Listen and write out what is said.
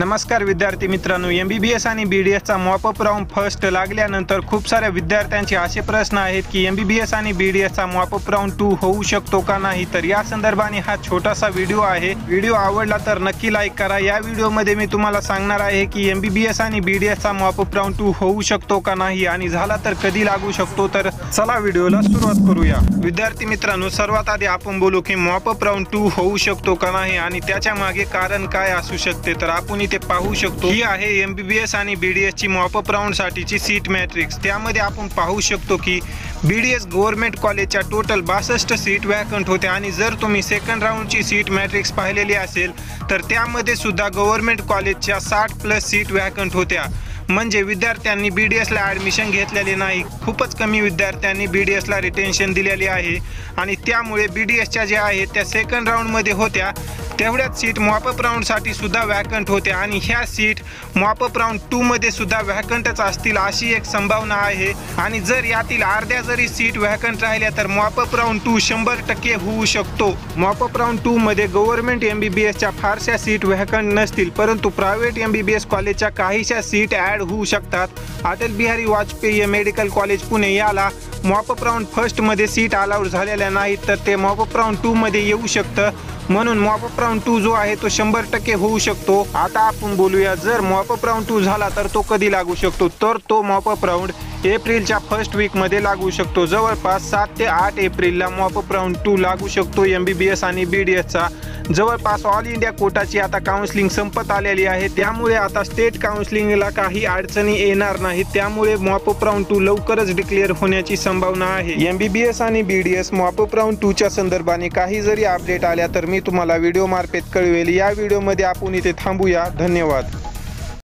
नमस्कार विद्यार्थी मित्रांनो एम बी बी एस आणि बी डी एसचा मॉपअप राऊंड फर्स्ट लागल्यानंतर खूप साऱ्या विद्यार्थ्यांचे असे प्रश्न आहेत की एम बी बी एस आणि बी डी एसचा मॉपअप राऊंड टू होऊ शकतो का नाही? तर या संदर्भाने हा छोटासा व्हिडिओ आहे. व्हिडिओ आवडला तर नक्की लाईक करा. या व्हिडिओमध्ये मी तुम्हाला सांगणार आहे की एम बी बी एस आणि बी डी एसचा मॉपअप राऊंड टू होऊ शकतो का नाही? आणि झाला तर कधी लागू शकतो? तर चला व्हिडिओला सुरुवात करूया. विद्यार्थी मित्रांनो सर्वात आधी आपण बोलू की मॉपअप राऊंड टू होऊ शकतो का नाही? आणि त्याच्यामागे कारण काय असू शकते? तर आपण इथे पाहू शकतो. ही आहे एमबीबीएस आणि बीडीएस ची मॉपअप राऊंड साठीची सीट मॅट्रिक्स त्यामध्ये आपण पाहू शकतो की बीडीएस गव्हर्नमेंट कॉलेजच्या टोटल बासष्ट सीट वॅकंट होत्या आणि जर तुम्ही सेकंड राऊंडची सीट मॅट्रिक्स पाहिलेली असेल तर त्यामध्ये सुद्धा गव्हर्नमेंट कॉलेजच्या साठ प्लस सीट वॅकंट होत्या. म्हणजे विद्यार्थ्यांनी बी डी एसला ॲडमिशन घेतलेले नाही. खूपच कमी विद्यार्थ्यांनी बी डी एसला रिटेन्शन दिलेली आहे. आणि त्यामुळे बी डी एसच्या ज्या आहेत त्या सेकंड राऊंडमध्ये होत्या. तेवढ्याच सीट मॉपअप राऊंडसाठी सुद्धा वॅकंट होते आणि ह्या सीट मॉपअप राऊंड टूमध्ये सुद्धा वॅकंटच असतील अशी एक संभावना आहे. आणि जर यातील अर्ध्या जरी सीट वॅकंट राहिल्या तर मॉपअप राऊंड टू शंभर टक्के होऊ शकतो. मॉपअप राऊंड टूमध्ये गव्हर्नमेंट एम बी बी एसच्या फारशा सीट वॅकंट नसतील परंतु private M B B S कॉलेजच्या काहीशा सीट ॲड होऊ शकतात. अटल बिहारी वाजपेयी मेडिकल कॉलेज पुणे याला मॉपअप राऊंड फर्स्टमध्ये सीट अलाउड झालेल्या नाहीत तर ते मॉपअप राऊंड टूमध्ये येऊ शकतं. म्हणून मॉपअप राऊंड टू जो आहे तो शंभर टक्के होऊ शकतो. आता आपण बोलूया जर मॉपअप राऊंड टू झाला तर तो कधी लागू शकतो? तर तो मॉपअप राऊंड एप्रिलच्या फर्स्ट वीकमध्ये लागू शकतो. जवळपास सात ते आठ एप्रिलला मॉपअप राऊंड टू लागू शकतो. एम बी बी एस आणि बी डी एसचा जवळपास ऑल इंडिया कोटाची आता काउन्सिलिंग संपत आलेली आहे. त्यामुळे आता स्टेट काउन्सिलिंगला काही अडचणी येणार नाही त्यामुळे मॉपअप राऊंड टू लवकरच डिक्लेअर होण्याची संभावना आहे. एम बी बी एस आणि B D S mop up round टूच्या संदर्भाने काही जरी अपडेट आल्या तर मी तुम्हाला व्हिडिओ मार्फत कळवेल. या व्हिडिओमध्ये आपण इथे थांबूया. धन्यवाद.